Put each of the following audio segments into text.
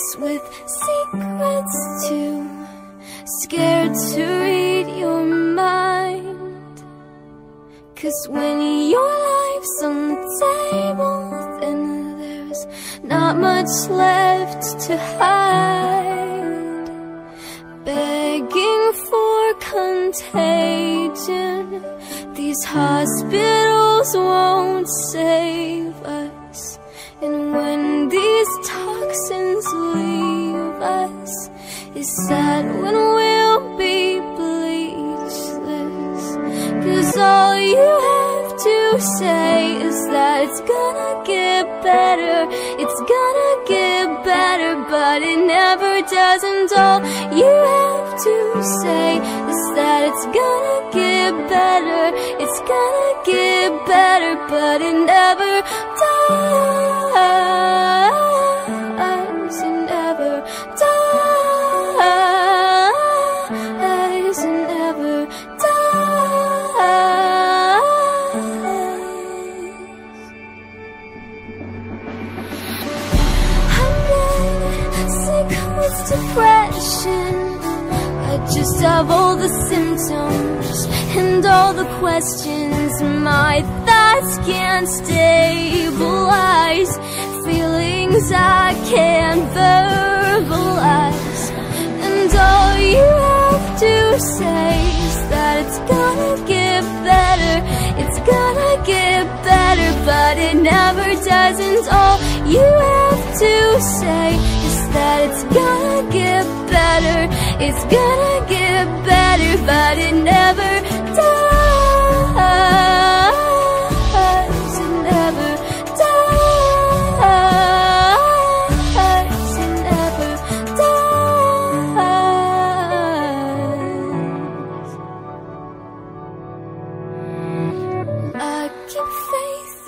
hearts with secrets too Scared to read your mind. Cause when your life's on the table Then there's not much left to hide. Begging for contagion These hospitals won't save us. And when these toxins leave us It's sad when we'll be bleachless. Cause all you have to say is that it's gonna get better. It's gonna get better but it never does And all you have to say is that it's gonna get better. It's gonna get better but it never does depression. I just have all the symptoms and all the questions. My thoughts can't stabilize. Feelings I can't verbalize. And all you have to say is that it's gonna get better. It's gonna get better but it never does And all you have to say is that it's gonna get better. It's gonna get better but it never does. It never It never I keep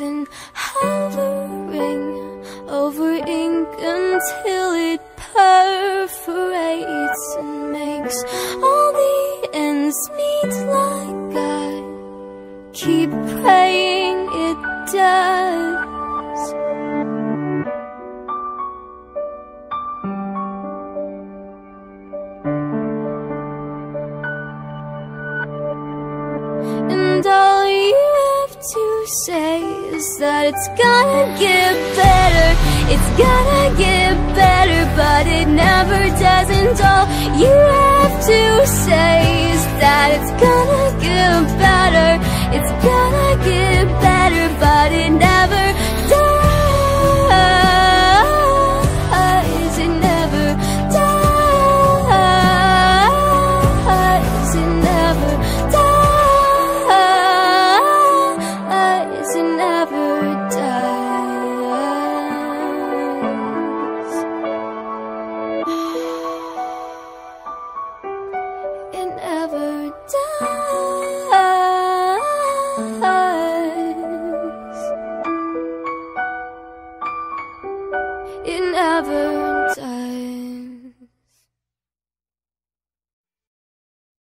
in hovering over ink until it perforates and makes all the ends meet like I keep praying it does. And all you have to say is that it's gonna get better It's gonna but it never does and all you have to say is that it's gonna get better? It's gonna get better but it never it never dies.